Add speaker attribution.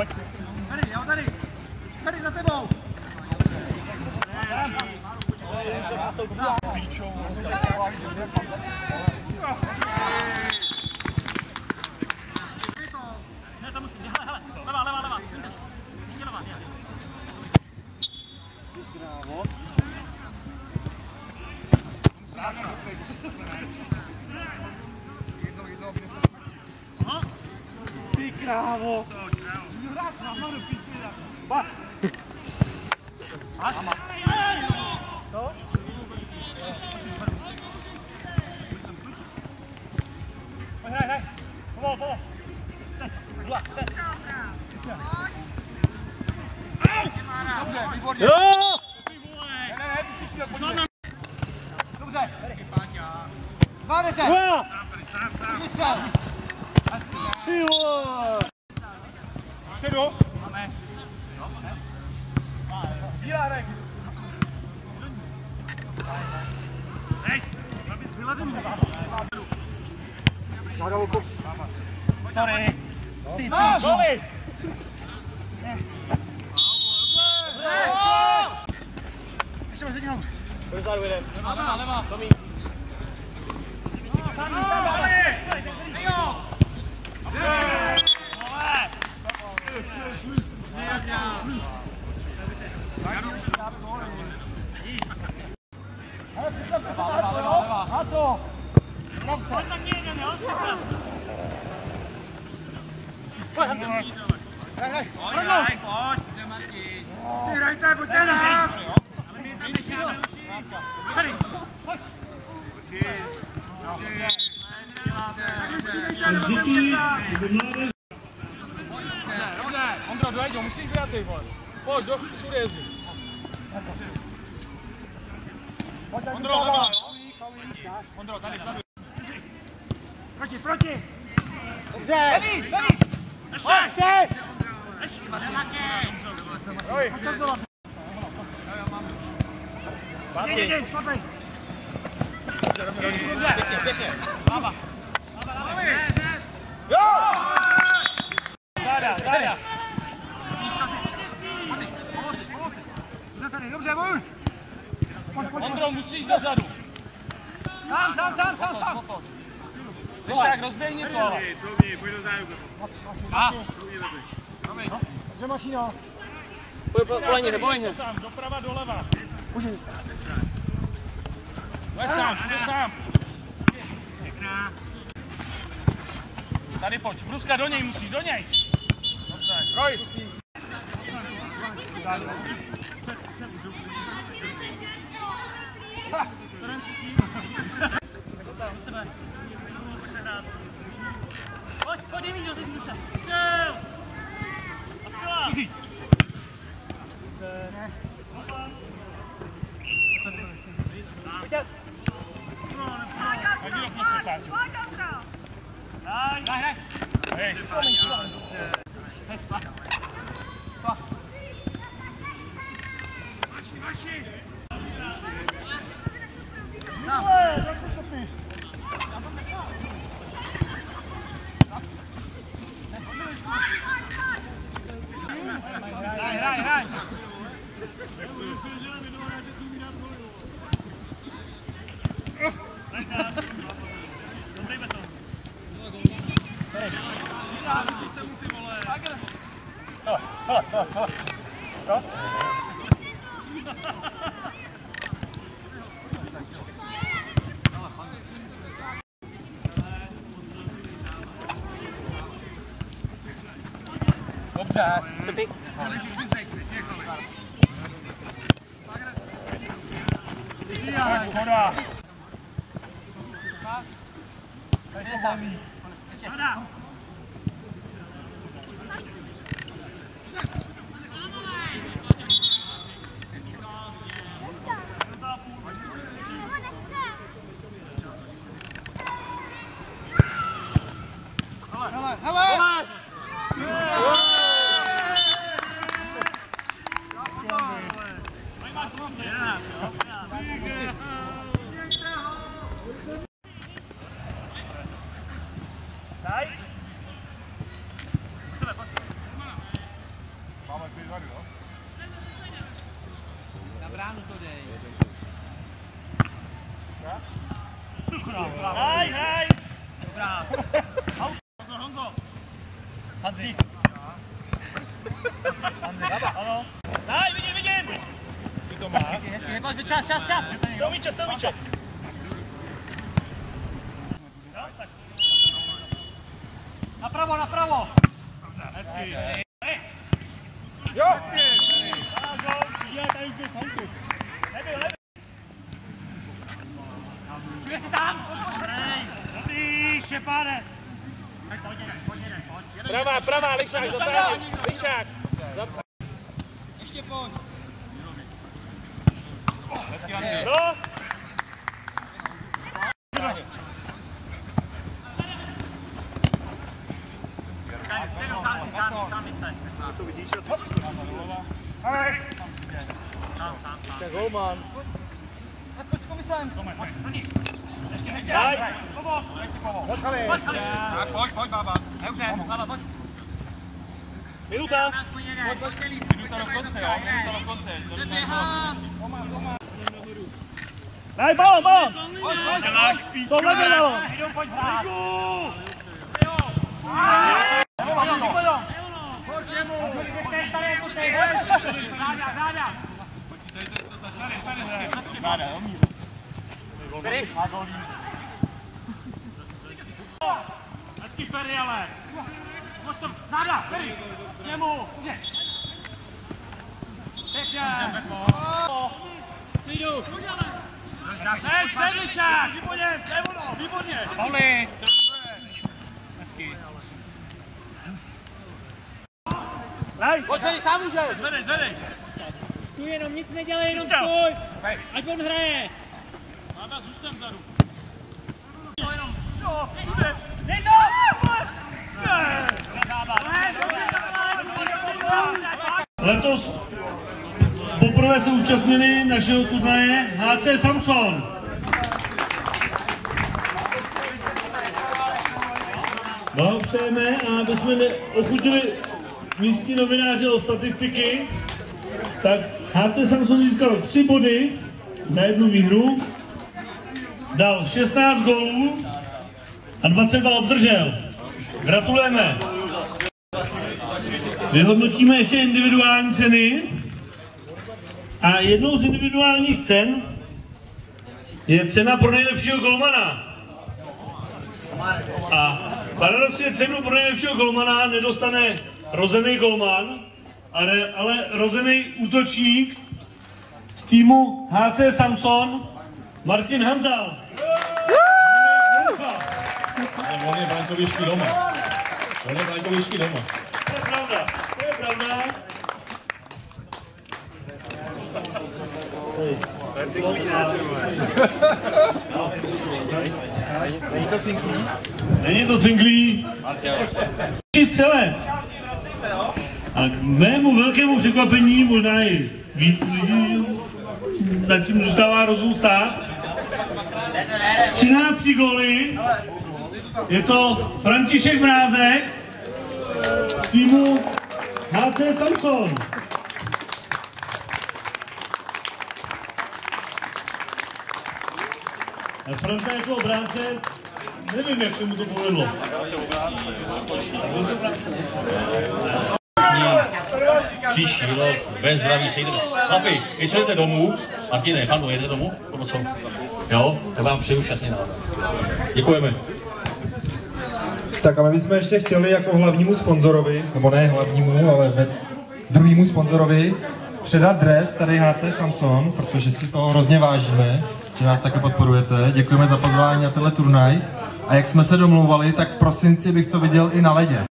Speaker 1: Tady, jo, tady. Tady za tebou.
Speaker 2: Ne, tam musí, hele, hele, levá, levá, levá, sundeš. Ještě levá, je.
Speaker 1: Ty krávo.
Speaker 2: Pojď, hraj, hraj. Pomalu, pomalu. Teď, dula, teď.
Speaker 1: Dobře, výborně.
Speaker 2: Jo!
Speaker 1: Ne, ne, ne, ty jsi šel, pojď.
Speaker 2: Snadno.
Speaker 1: Dobře. Zvládnete.
Speaker 2: Dula!
Speaker 1: Můžeš se.
Speaker 2: Ty vole!
Speaker 1: Předu. Máme. Bílá hraje.
Speaker 2: Teď! Aby byla ten
Speaker 1: Žádá luku.
Speaker 2: Sorry.
Speaker 1: Ty máš.
Speaker 2: Goli!
Speaker 1: Ještě máš jednou.
Speaker 2: Levá, levá. Tomí.
Speaker 1: Ale připravte se na to, jo? Na co? Připrav se.
Speaker 2: Tak jeden, jo? Připrav. Pojď, Hanzo.
Speaker 1: Hraj, hraj.
Speaker 3: Pojď, hraj, pojď, kde Martin?
Speaker 1: Si hrajte, pojďte na.
Speaker 2: Ale my tam necháme. Tady. Pojď.
Speaker 1: Vidíte, nebo budeme kecat.
Speaker 2: Ondro, dojď, jo, musíš vyját ty vole. Pojď, do, všude jezdí.
Speaker 1: Ondro,
Speaker 3: Ondro, tady vzadu.
Speaker 1: Proti, proti.
Speaker 2: Dobře. Tady, tady. Ještě. Ještě. Roj.
Speaker 1: To bylo. Jdi, jdi, jdi, šlapej.
Speaker 2: Pěkně, pěkně. Baba. Baba, baba. Záda, záda.
Speaker 1: Dobře, Ferry, dobře, bůj. Pojď, pojď, pojď.
Speaker 2: Ondro, musíš dozadu.
Speaker 1: Sám, sám, sám, sám, sám.
Speaker 2: Lišák, rozběhni to. Ale.
Speaker 1: Dobře, Machino.
Speaker 2: Polejně, polejně. Sám, doprava, doleva.
Speaker 1: Můžu.
Speaker 2: Bude sám, bude sám. Pěkná. Tady pojď, Bruska do něj musíš, do něj. Dobře, Roj. Pojď, pojď, Emílio, teď ruce. Střel! A střela! Hodí do prostě, Páčo. Daj, daj, daj. Hej. Hej, pa. Pa.
Speaker 1: Hraj, hraj, hraj.
Speaker 2: Dobrý beton.
Speaker 1: Dobře.
Speaker 2: Škoda.
Speaker 1: Hele, vzadu,
Speaker 2: jo?
Speaker 4: Na bránu to dej.
Speaker 1: Hej, hej! Dobrá.
Speaker 4: Pozor, Honzo.
Speaker 1: Hanzi. Hanzi, ano. Daj, vidím, vidím! Hezky to má. Hezky, hezky, nepáš, čas, čas, čas. Domíček, domíček.
Speaker 5: Napravo, napravo!
Speaker 1: Hezky.
Speaker 5: Jo! Je, tady už byl fajtu.
Speaker 1: Nebyl, nebyl.
Speaker 5: Čuje si tam? Dobrý, Šepáne.
Speaker 1: Pravá, pravá, Lišák, zatáhni. Lišák.
Speaker 4: Ještě pojď.
Speaker 1: No. Hej.
Speaker 4: Tak pojď, pojď, baba. Neuzem.
Speaker 1: Minuta.
Speaker 4: Minuta do konce, jo? Minuta do konce. To
Speaker 1: Daj balon, balon.
Speaker 4: Pojď, pojď.
Speaker 1: Tohle mě dalo.
Speaker 5: Pojď hrát. Záda, záda.
Speaker 1: Hezky Ferry, ale.
Speaker 5: Mož to, záda, Ferry. Němu, můžeš. Pěkně. Jdu.
Speaker 1: Hej, stej Lišák.
Speaker 5: Výborně, výborně.
Speaker 1: Pauli. Hej.
Speaker 5: Pojď, Ferry, sám můžeš.
Speaker 4: Zvedej, zvedej.
Speaker 5: Stůj jenom, nic nedělej, jenom stůj. Ať on hraje.
Speaker 1: Máda, zůstem vzadu. Jo, jenom. Jo, jde. Dej to!
Speaker 2: Letos poprvé se účastnili našeho turnaje HC Samson. Blahopřejeme a aby jsme ochutili místní novináře o statistiky, tak HC Samson získal 3 body na jednu výhru, dal 16 gólů a 22 obdržel. Gratulujeme. Vyhodnotíme ještě individuální ceny. A jednou z individuálních cen je cena pro nejlepšího golmana. A paradoxně cenu pro nejlepšího golmana nedostane rozený golman, ale, ale rozený útočník z týmu HC Samson Martin Hanzal.
Speaker 3: On je brankovišky doma. On je brankovišky doma.
Speaker 2: To je pravda, to je pravda. Není to cinklý. Tři střelec. A k mému velkému překvapení, možná i víc lidí zatím zůstává. Z 13 góly je to František Mrázek z týmu HC Samson. A Franta jako obránce, nevím, jak se mu to povedlo.
Speaker 3: Příští rok bez zdraví se jdeme. Chlapi, vy co jdete domů? Martine, panu, jedete domů? Nebo co? Jo, tak vám přeju šťastně. Děkujeme.
Speaker 6: Tak a my bychom ještě chtěli jako hlavnímu sponzorovi, nebo ne hlavnímu, ale ve druhému sponzorovi, předat dres tady HC Samson, protože si to hrozně vážíme, že nás také podporujete. Děkujeme za pozvání na tenhle turnaj. A jak jsme se domlouvali, tak v prosinci bych to viděl i na ledě.